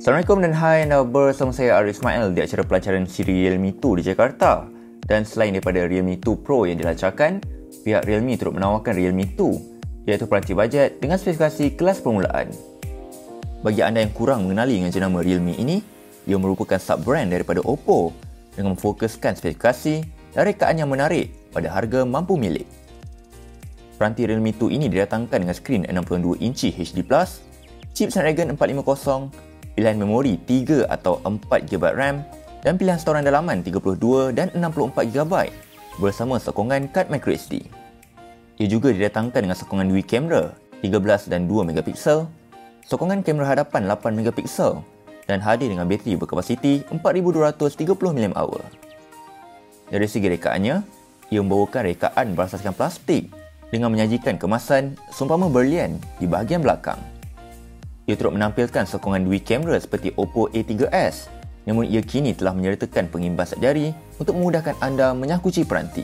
Assalamualaikum dan hai anda bersama saya Arif Ismail di acara pelajaran siri Realme 2 di Jakarta. Dan selain daripada Realme 2 Pro yang dilancarkan, pihak Realme turut menawarkan Realme 2 iaitu peranti bajet dengan spesifikasi kelas permulaan. Bagi anda yang kurang mengenali dengan jenama Realme ini, ia merupakan sub-brand daripada Oppo dengan memfokuskan spesifikasi dan rekaan yang menarik pada harga mampu milik. Peranti Realme 2 ini didatangkan dengan skrin 62 inci HD+, chip Snapdragon 450 pilihan memori 3 atau 4 GB RAM dan pilihan storan dalaman 32 dan 64 GB bersama sokongan kad microSD. Ia juga didatangkan dengan sokongan dual kamera 13 dan 2 megapiksel, sokongan kamera hadapan 8 megapiksel dan hadir dengan bateri berkapasiti 4230 mAh. Dari segi rekaannya, ia membawakan rekaan berasaskan plastik dengan menyajikan kemasan seumpama berlian di bahagian belakang. Ia turut menampilkan sokongan dual kamera seperti Oppo A3s namun ia kini telah menyertakan pengimbas jari untuk memudahkan anda menyakuci peranti.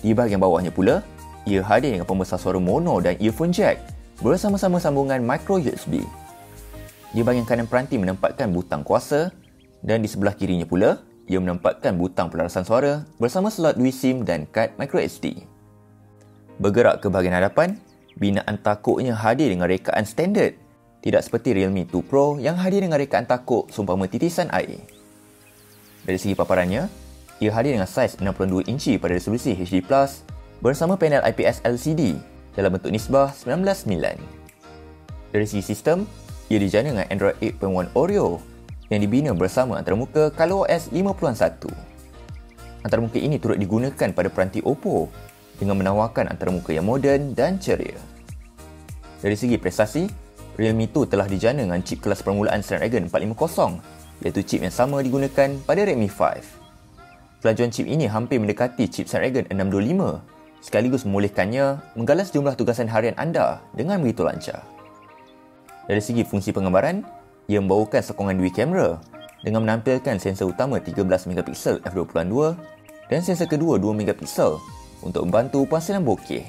Di bahagian bawahnya pula, ia hadir dengan pembesar suara mono dan earphone jack bersama-sama sambungan micro USB. Di bahagian kanan peranti menempatkan butang kuasa dan di sebelah kirinya pula, ia menempatkan butang pelarasan suara bersama slot dual SIM dan kad micro SD. Bergerak ke bahagian hadapan, binaan takuknya hadir dengan rekaan standard tidak seperti Realme 2 Pro yang hadir dengan rekaan takuk seumpama titisan air. Dari segi paparannya, ia hadir dengan saiz 62 inci pada resolusi HD+, bersama panel IPS LCD dalam bentuk nisbah 19:9. Dari segi sistem, ia dijana dengan Android 8.1 Oreo yang dibina bersama antarmuka ColorOS 5.1. Antarmuka ini turut digunakan pada peranti Oppo dengan menawarkan antarmuka yang moden dan ceria. Dari segi prestasi, Realme 2 telah dijana dengan chip kelas permulaan Snapdragon 450 iaitu chip yang sama digunakan pada Redmi 5. Kelajuan chip ini hampir mendekati chip Snapdragon 625 sekaligus membolehkannya menggalas jumlah tugasan harian anda dengan begitu lancar. Dari segi fungsi penggambaran, ia membawakan sokongan dual kamera dengan menampilkan sensor utama 13MP f2.2 dan sensor kedua 2MP untuk membantu penghasilan bokeh.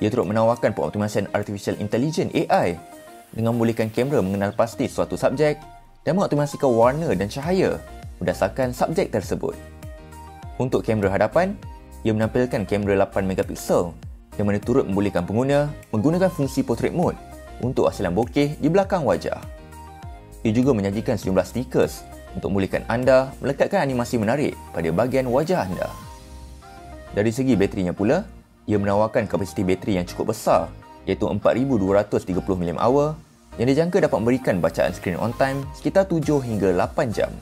Ia turut menawarkan pengoptimasian Artificial Intelligence AI dengan membolehkan kamera mengenal pasti suatu subjek dan mengoptimasikan warna dan cahaya berdasarkan subjek tersebut. Untuk kamera hadapan, ia menampilkan kamera 8MP yang mana turut membolehkan pengguna menggunakan fungsi portrait mode untuk hasilan bokeh di belakang wajah. Ia juga menyajikan sejumlah stickers untuk membolehkan anda melekatkan animasi menarik pada bahagian wajah anda. Dari segi baterinya pula, ia menawarkan kapasiti bateri yang cukup besar iaitu 4230 mAh yang dijangka dapat memberikan bacaan skrin on time sekitar 7 hingga 8 jam.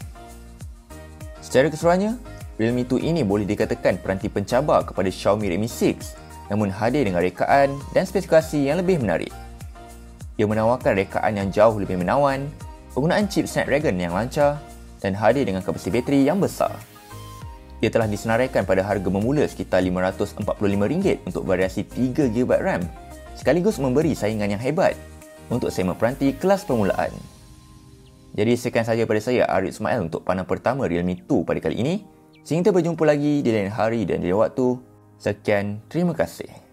Secara keseluruhannya, Realme 2 ini boleh dikatakan peranti pencabar kepada Xiaomi Redmi 6 namun hadir dengan rekaan dan spesifikasi yang lebih menarik. Ia menawarkan rekaan yang jauh lebih menawan, penggunaan chip Snapdragon yang lancar dan hadir dengan kapasiti bateri yang besar. Ia telah disenaraikan pada harga bermula sekitar RM545 untuk variasi 3GB RAM sekaligus memberi saingan yang hebat untuk segmen peranti kelas permulaan. Jadi sekian saja pada saya Arif Ismail untuk panel pertama Realme 2 pada kali ini. Sehingga berjumpa lagi di lain hari dan di lain waktu. Sekian, terima kasih.